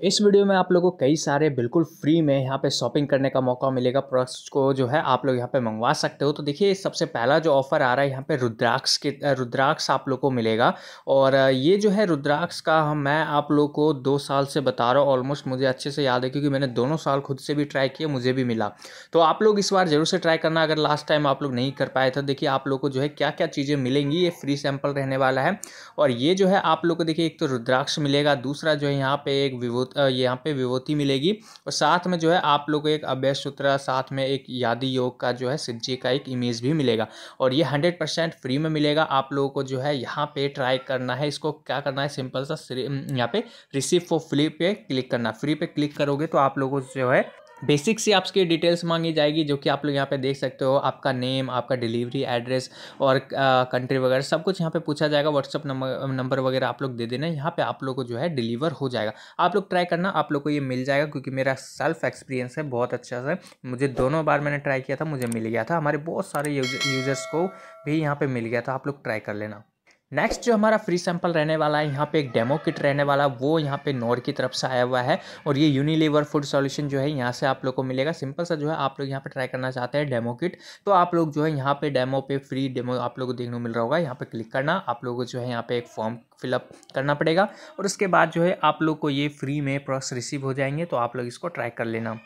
इस वीडियो में आप लोगों को कई सारे बिल्कुल फ्री में यहाँ पे शॉपिंग करने का मौका मिलेगा। प्रोडक्ट्स को जो है आप लोग यहाँ पे मंगवा सकते हो। तो देखिए, सबसे पहला जो ऑफ़र आ रहा है यहाँ पे रुद्राक्ष के, रुद्राक्ष आप लोग को मिलेगा। और ये जो है रुद्राक्ष का मैं आप लोग को दो साल से बता रहा हूँ। ऑलमोस्ट मुझे अच्छे से याद है क्योंकि मैंने दोनों साल खुद से भी ट्राई किया, मुझे भी मिला। तो आप लोग इस बार ज़रूर से ट्राई करना। अगर लास्ट टाइम आप लोग नहीं कर पाए थे देखिए, आप लोग को जो है क्या क्या चीज़ें मिलेंगी? ये फ्री सैंपल रहने वाला है। और ये जो है आप लोग को देखिए, एक तो रुद्राक्ष मिलेगा। दूसरा जो है यहाँ पे एक विभूत यहाँ पे विभूति मिलेगी। और साथ में जो है, आप लोग को एक अभ्य सूत्र, साथ में एक यादि योग का जो है सिद्धि का एक इमेज भी मिलेगा। और ये हंड्रेड परसेंट फ्री में मिलेगा। आप लोगों को जो है, यहाँ पे ट्राई करना है। इसको क्या करना है? सिंपल सा यहाँ पे रिसीव फॉर फ्री पे क्लिक करना। फ्री पे क्लिक करोगे तो आप लोगों को जो है बेसिक सी आपकी डिटेल्स मांगी जाएगी, जो कि आप लोग यहाँ पे देख सकते हो, आपका नेम आपका डिलीवरी एड्रेस और कंट्री वगैरह, सब कुछ यहाँ पे पूछा जाएगा व्हाट्सअप नंबर नंबर वगैरह आप लोग दे देना, यहाँ पे आप लोग को जो है डिलीवर हो जाएगा। आप लोग ट्राई करना, आप लोग को ये मिल जाएगा, क्योंकि मेरा सेल्फ एक्सपीरियंस है, बहुत अच्छा से मुझे दोनों बार मैंने ट्राई किया था, मुझे मिल गया था, हमारे बहुत सारे यूज़र्स को भी यहाँ पर मिल गया था, आप लोग ट्राई कर लेना। नेक्स्ट जो हमारा फ्री सैंपल रहने वाला है, यहाँ पे एक डेमो किट रहने वाला, वो यहाँ पे नोर की तरफ़ से आया हुआ है। और ये यूनिलीवर फ़ूड सॉल्यूशन जो है, यहाँ से आप लोग को मिलेगा। सिंपल सा जो है, आप लोग यहाँ पे ट्राई करना चाहते हैं डेमो किट तो आप लोग जो है, यहाँ पे डेमो पे फ्री डेमो आप लोग को देखने को मिल रहा होगा। यहाँ पे क्लिक करना, आप लोगों को जो है, यहाँ पे एक फॉर्म फिलअप करना पड़ेगा। और उसके बाद जो है, आप लोग को ये फ्री में प्रोडक्ट्स रिसीव हो जाएँगे तो आप लोग इसको ट्राई कर लेना।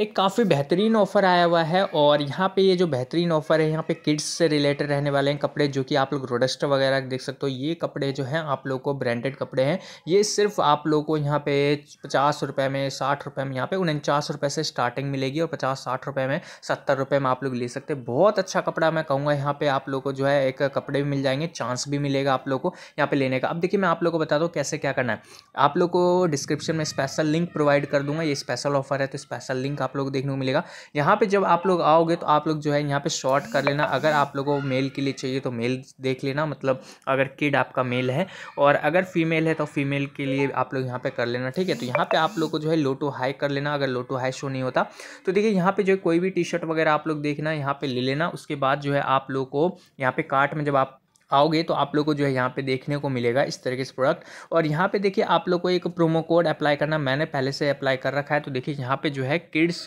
एक काफ़ी बेहतरीन ऑफ़र आया हुआ है और यहाँ पे ये जो बेहतरीन ऑफ़र है, यहाँ पे किड्स से रिलेटेड रहने वाले हैं कपड़े जो कि आप लोग रोडस्टर वगैरह देख सकते हो। ये कपड़े जो हैं, आप लोग को ब्रांडेड कपड़े हैं। ये सिर्फ़ आप लोग को यहाँ पे पचास रुपये में, साठ रुपये में, यहाँ पे उनचास रुपये से स्टार्टिंग मिलेगी और पचास साठ रुपये में, सत्तर रुपये में आप लोग ले सकते हैं। बहुत अच्छा कपड़ा मैं कहूँगा, यहाँ पर आप लोग को जो है, एक कपड़े भी मिल जाएँगे, चांस भी मिलेगा आप लोग को यहाँ पर लेने का। अब देखिए मैं आप लोग को बता दूँ कैसे क्या करना है। आप लोग को डिस्क्रिप्शन में स्पेशल लिंक प्रोवाइड कर दूँगा, ये स्पेशल ऑफ़र है तो स्पेशल लिंक आप लोग देखने को मिलेगा। यहाँ पे जब आप लोग आओगे तो आप लोग जो है यहाँ पे शॉर्ट कर लेना। अगर आप लोगों को मेल के लिए चाहिए तो मेल देख लेना। मतलब अगर किड आपका मेल है और अगर फीमेल है तो फीमेल के लिए आप लोग यहाँ पे कर लेना, ठीक है? तो यहाँ पे आप लोग को जो है लो टू हाई कर लेना। अगर लो टू हाई शो नहीं होता तो देखिए यहाँ पे जो है कोई भी टी शर्ट वगैरह आप लोग देखना, यहाँ पे ले लेना। उसके बाद जो है आप लोग को यहाँ पे कार्ट में जब आप आओगे तो आप लोग को जो है यहाँ पे देखने को मिलेगा इस तरीके से प्रोडक्ट और यहाँ पे देखिए आप लोग को एक प्रोमो कोड अप्लाई करना मैंने पहले से अप्लाई कर रखा है तो देखिए यहाँ पे जो है किड्स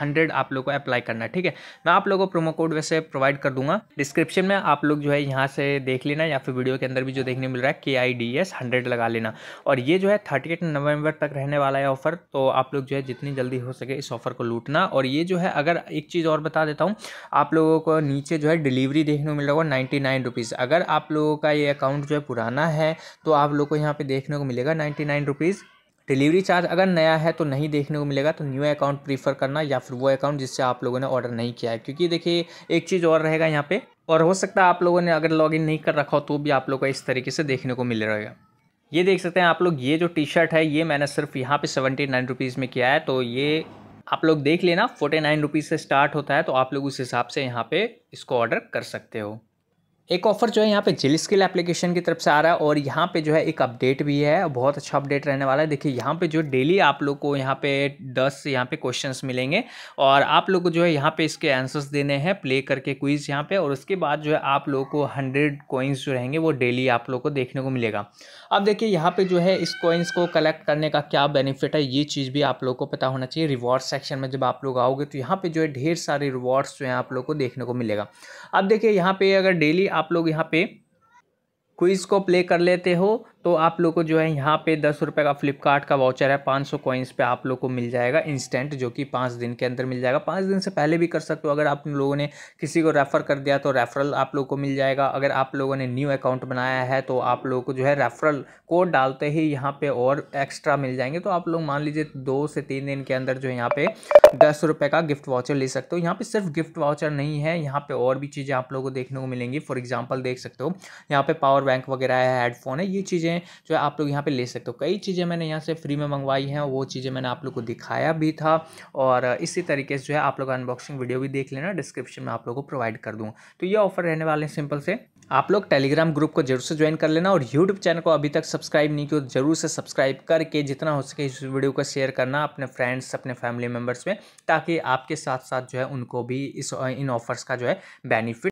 हंड्रेड आप लोग को अप्लाई करना है, ठीक है? मैं आप लोगों को प्रोमो कोड वैसे प्रोवाइड कर दूँगा। डिस्क्रिप्शन में आप लोग जो है यहाँ से देख लेना या फिर वीडियो के अंदर भी जो देखने मिल रहा है के आई डी एस हंड्रेड लगा लेना। और ये जो है थर्टी एट नवंबर तक रहने वाला है ऑफ़र तो आप लोग जो है जितनी जल्दी हो सके इस ऑफ़र को लूटना। और ये जो है अगर एक चीज़ और बता देता हूँ, आप लोगों को नीचे जो है डिलीवरी देखने को मिल रहा होगा नाइन्टी नाइन रुपीज़ अगर आप लोगों का ये अकाउंट जो है पुराना है तो आप लोग को यहाँ पे देखने को मिलेगा ninety nine rupees delivery charge अगर नया है तो नहीं देखने को मिलेगा तो न्यू अकाउंट प्रीफर करना या फिर वो अकाउंट जिससे आप लोगों ने ऑर्डर नहीं किया है। क्योंकि देखिए, एक चीज़ और रहेगा यहाँ पे, और हो सकता है आप लोगों ने अगर लॉगिन नहीं कर रखा हो तो भी आप लोग का इस तरीके से देखने को मिल रहेगा ये देख सकते हैं आप लोग, ये जो टी शर्ट है, ये मैंने सिर्फ़ यहाँ पे सेवेंटी नाइन रुपीज़ में किया है तो ये आप लोग देख लेना फोर्टी नाइन रुपीज़ से स्टार्ट होता है तो आप लोग उस हिसाब से यहाँ पे इसको ऑर्डर कर सकते हो। एक ऑफ़र जो है यहाँ पे जिल स्किल एप्लीकेशन की तरफ़ से आ रहा है और यहाँ पे जो है एक अपडेट भी है बहुत अच्छा अपडेट रहने वाला है देखिए यहाँ पे जो डेली आप लोग को यहाँ पे दस यहाँ पे क्वेश्चंस मिलेंगे और आप लोग को जो है यहाँ पे इसके आंसर्स देने हैं प्ले करके क्विज यहाँ पे और उसके बाद जो है आप लोग को हंड्रेड कोइंस जो रहेंगे वो डेली आप लोग को देखने को मिलेगा अब देखिए यहाँ पर जो है इस कोइंस को कलेक्ट करने का क्या बेनिफिट है ये चीज़ भी आप लोग को पता होना चाहिए रिवॉर्ड सेक्शन में जब आप लोग आओगे तो यहाँ पर जो है ढेर सारे रिवॉर्ड्स जो है आप लोग को देखने को मिलेगा अब देखिए यहाँ पे अगर डेली आप लोग यहाँ पे क्विज को प्ले कर लेते हो। तो आप लोग को जो है यहाँ पे दस रुपये का फ्लिपकार्ट का वाउचर है, पाँच सौ कॉइन्स पे आप लोग को मिल जाएगा इंस्टेंट जो कि पाँच दिन के अंदर मिल जाएगा। पाँच दिन से पहले भी कर सकते हो, अगर आप लोगों ने किसी को रेफ़र कर दिया तो रेफरल आप लोग को मिल जाएगा। अगर आप लोगों ने न्यू अकाउंट बनाया है तो आप लोगों को जो है रेफरल कोड डालते ही यहाँ पर और एक्स्ट्रा मिल जाएँगे। तो आप लोग मान लीजिए दो से तीन दिन के अंदर जो है यहाँ पे दस रुपये का गिफ्ट वाउचर ले सकते हो। यहाँ पे सिर्फ़ गिफ्ट वाउचर नहीं है, यहाँ पे और भी चीज़ें आप लोगों को देखने को मिलेंगी। फॉर एग्जांपल देख सकते हो, यहाँ पे पावर बैंक वगैरह है हेडफोन है, ये चीज़ें जो है आप लोग यहाँ पे ले सकते हो। कई चीज़ें मैंने यहाँ से फ्री में मंगवाई हैं, वो चीज़ें मैंने आप लोग को दिखाया भी था और इसी तरीके से जो है आप लोग अनबॉक्सिंग वीडियो भी देख लेना डिस्क्रिप्शन में आप लोग को प्रोवाइड कर दूँ तो ये ऑफ़र रहने वाले हैं सिंपल से। आप लोग टेलीग्राम ग्रुप को ज़रूर से ज्वाइन कर लेना और यूट्यूब चैनल को अभी तक सब्सक्राइब नहीं किया ज़रूर से सब्सक्राइब करके जितना हो सके इस वीडियो को शेयर करना अपने फ्रेंड्स अपने फैमिली मेंबर्स में, ताकि आपके साथ साथ जो है उनको भी इस, इन ऑफर्स का जो है बेनिफिट